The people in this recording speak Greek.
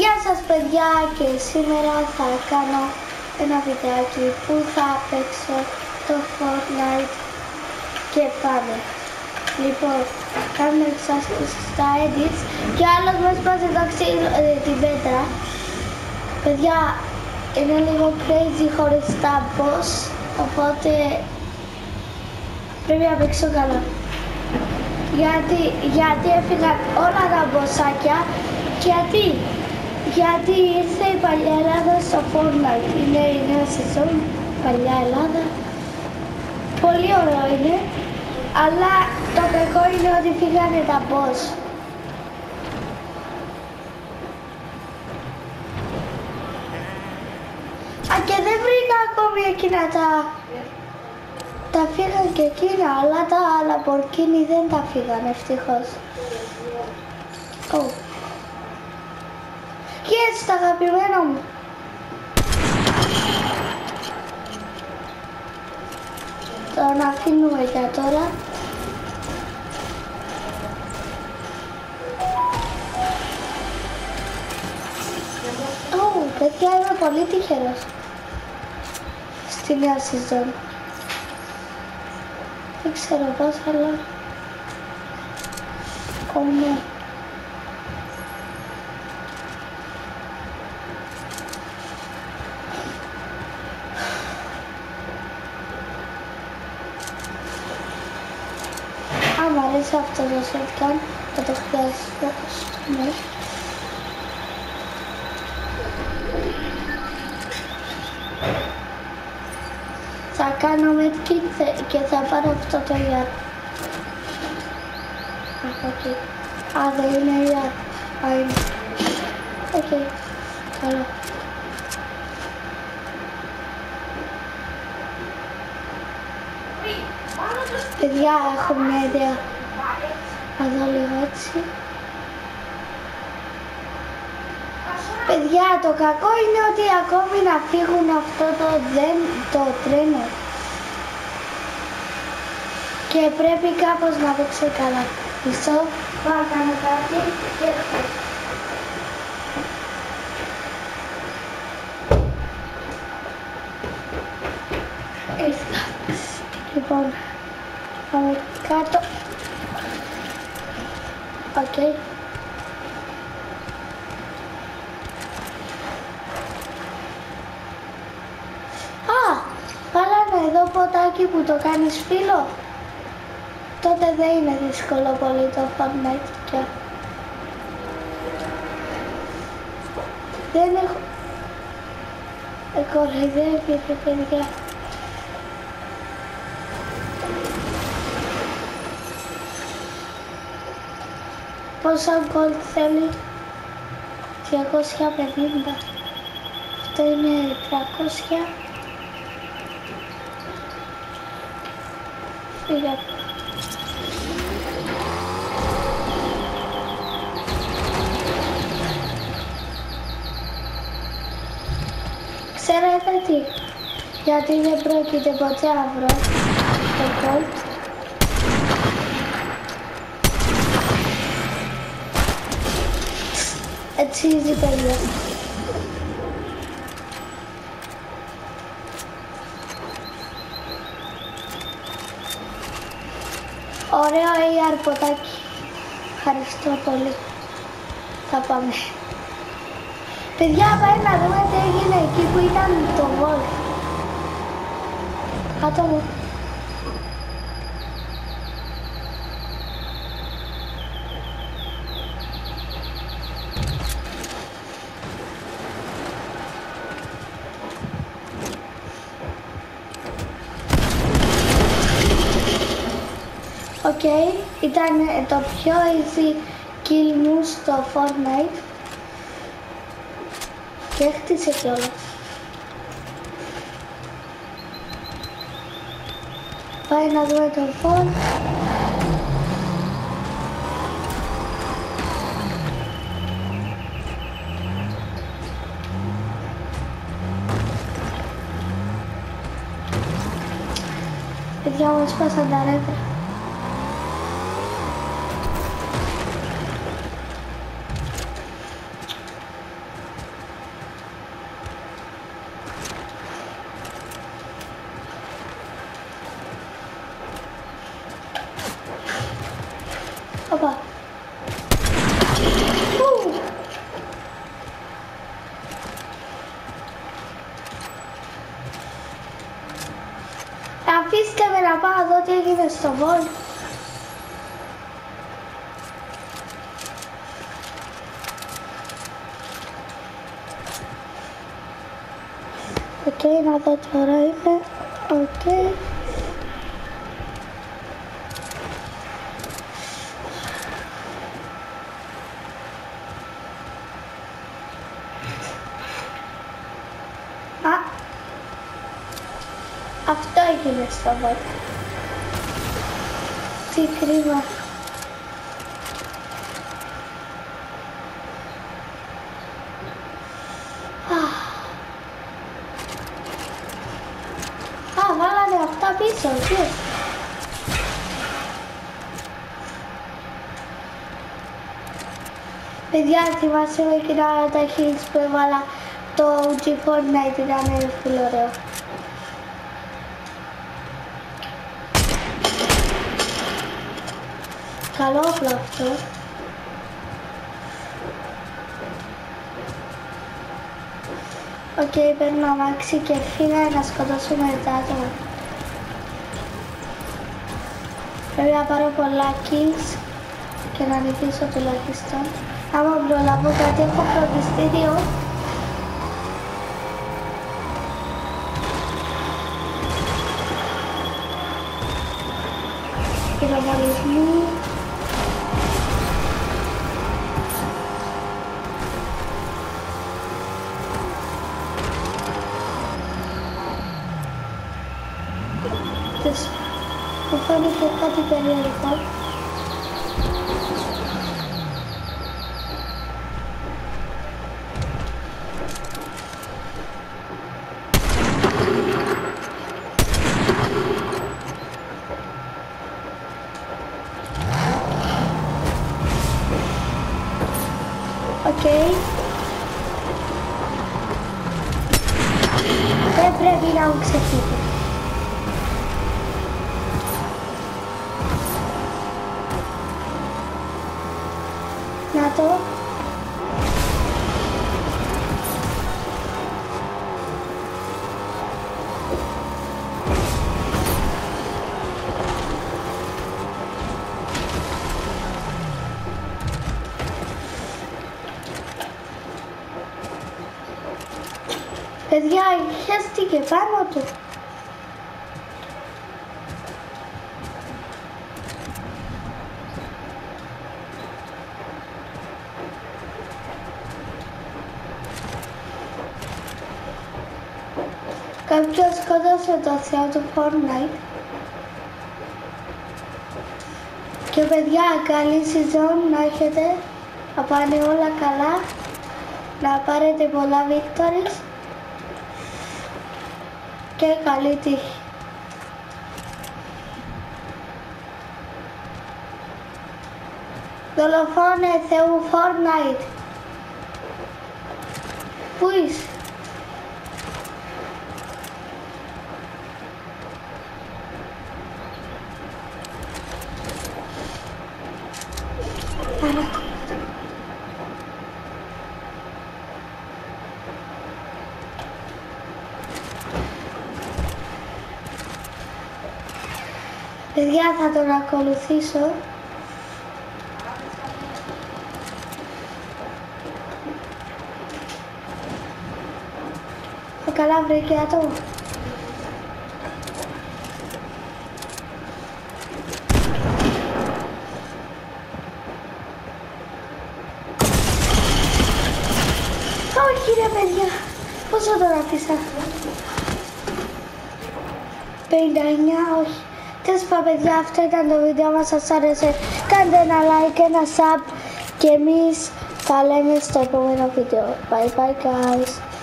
Γεια σας παιδιά και σήμερα θα κάνω ένα βιντεάκι που θα παίξω το Fortnite και πάμε. Λοιπόν, κάνουμε εξάσκηση στα edits και άλλος μας πας εδώ ε, την πέτρα. Παιδιά, είναι λίγο crazy χωρίς τα boss, οπότε πρέπει να παίξω καλά. Γιατί, γιατί έφυγαν όλα τα μποσάκια γιατί γιατί ήρθε η παλιά Ελλάδα στο Fortnite. Είναι η νέα σεζόν, παλιά Ελλάδα. Πολύ ωραίο είναι, αλλά το κακό είναι ότι φύγανε τα boss. Α, και δεν βρήκα ακόμη εκείνα τα... Τα φύγαν και εκείνα, αλλά τα άλλα δεν τα φύγαν ευτυχώς. Oh. Και έτσι τα αγαπημένα μου. Τον αφήνουμε για τώρα. Ω, παιδιά είμαι πολύ τυχερός στη νέα σεζόν. Δεν ξέρω πώς, αλλά... Ω, ναι. αρέσει αυτό το shotgun, θα το χρειαστούμε. Θα κάνω medkit και θα πάρω αυτό το yard. Αχ, Α, δεν είναι yard. Α, είναι. Οκ, καλά. Παιδιά, έχω μια ιδέα. Θα δω λίγο έτσι. Παιδιά, το κακό είναι ότι ακόμη να φύγουν αυτό το, δεν, το τρένο. Και πρέπει κάπως να δείξω καλά. Μισό, πάω να κάνω κάτι και... Ήρθα. Λοιπόν, πάμε κάτω. Οκ. Α, βάλαμε εδώ ποτάκι που το κάνεις φίλο. Τότε δεν είναι δύσκολο πολύ το Fortnite πια. Δεν έχω... Κοροϊδεύεται παιδιά. Πόσα gold θέλει; 250 Αυτό είναι 300 Φύγα Ξέρετε τι; Γιατί δεν πρόκειται ποτέ να βρω το gold Αξίζει παιδιά. Ωραίο AR ποτάκι. Ευχαριστώ πολύ. Θα πάμε. Παιδιά πάει να δούμε τι έγινε εκεί που ήταν το βόλ. Κάτω OK, okay, ήταν το πιο easy kill μου στο Fortnite και χτίσε κιόλας. Πάμε να δούμε το φως. Παιδιά μου σπάσαν τα ρέτρα. Είναι στο βόλ. Οκ, να δω τώρα είναι. Οκ. Α, αυτό έγινε στο βόλ. Τι κρίμα. Α, βάλανε αυτά πίσω, τι. Παιδιά, θυμάστε με εκείνα τα hits που έβαλα το OG Fortnite ήταν πολύ ωραίο. Καλό όπλο αυτό. OK, okay, παίρνω αμάξι και φύγα να σκοτώσουμε τα άτομα. Πρέπει να πάρω πολλά kills και να νικήσω τουλάχιστον. Άμα προλάβω κάτι έχω φροντιστήριο. Πυροβολισμοί. Τις μου φαίνεται κάτι περίεργο. Οκ. Δεν πρέπει να μου ξεφύγει. Να Παιδιά, χέστηκε πάνω του. Κάποιος σκότωσε το θεό του Fortnite. Και παιδιά, καλή season να έχετε, να πάνε όλα καλά, να πάρετε πολλά victories και καλή τύχη. Δολοφόνε Θεού Fortnite. Πού είσαι; Άρα. Παιδιά θα τον ακολουθήσω. Ο καλά βρήκε άτομο. Όχι ρε παιδιά, πόσο τώρα αφήσα. 59, όχι. Τέλος πάντων παιδιά, αυτό ήταν το βίντεο μας, σας άρεσε. Κάντε ένα like, ένα sub και εμείς θα λέμε στο επόμενο βίντεο. Bye bye guys.